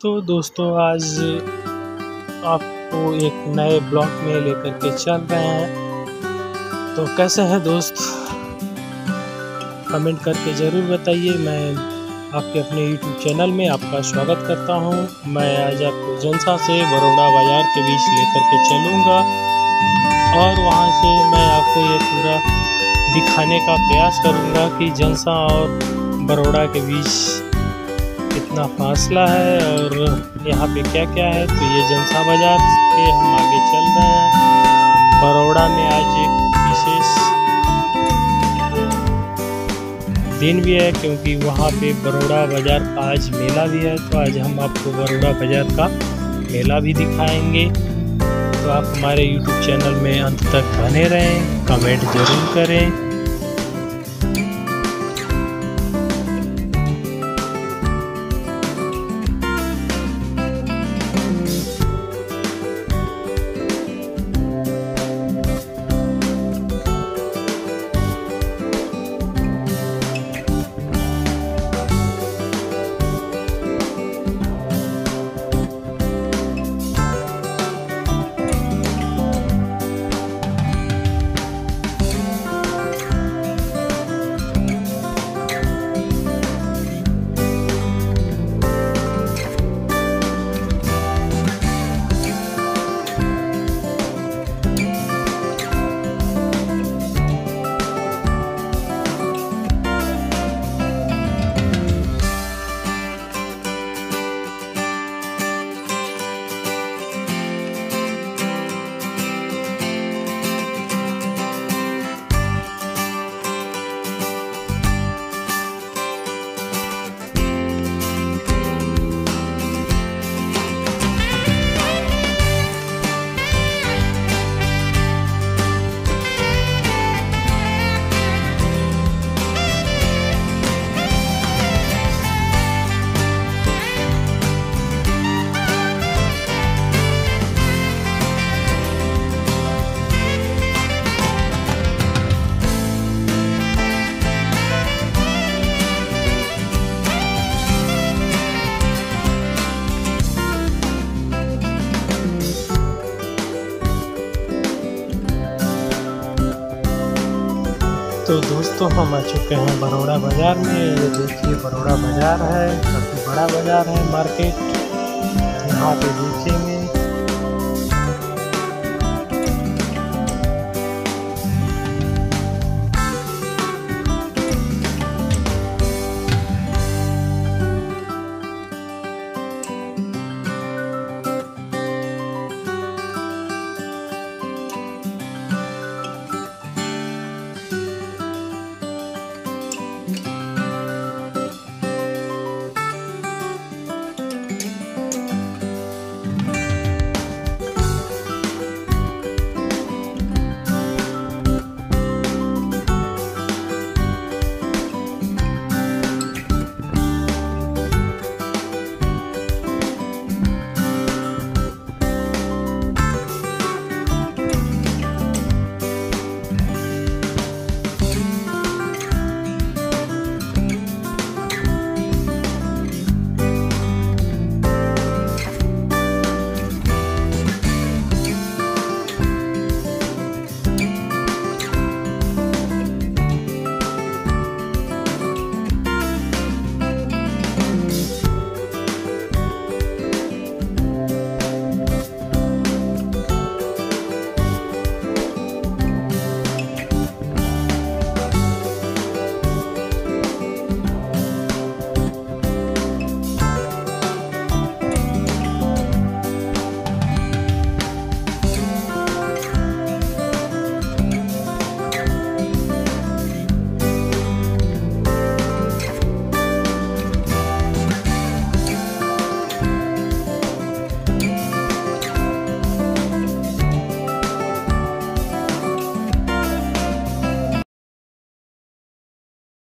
तो दोस्तों, आज आपको एक नए ब्लॉग में लेकर के चल रहे हैं। तो कैसे हैं दोस्त? कमेंट करके ज़रूर बताइए। मैं आपके अपने यूट्यूब चैनल में आपका स्वागत करता हूँ। मैं आज आपको जनसा से बड़ौदा बाज़ार के बीच लेकर के चलूँगा। और वहाँ से मैं आपको ये पूरा दिखाने का प्रयास करूँगा कि जनसा और बड़ौदा के बीच कितना फासला है और यहाँ पे क्या क्या है? तो ये जनसा बाज़ार से हम आगे चल रहे हैं। बड़ौदा में आज एक विशेष दिन भी है क्योंकि वहाँ पे बड़ौदा बाज़ार का आज मेला भी है। तो आज हम आपको बड़ौदा बाज़ार का मेला भी दिखाएँगे। तो आप हमारे YouTube चैनल में अंत तक बने रहें, कमेंट ज़रूर करें। तो दोस्तों हम आ चुके हैं बरोड़ा बाज़ार में। ये देखिए, बरोड़ा बाज़ार है, काफ़ी बड़ा बाज़ार है, मार्केट। यहाँ पे देखेंगे।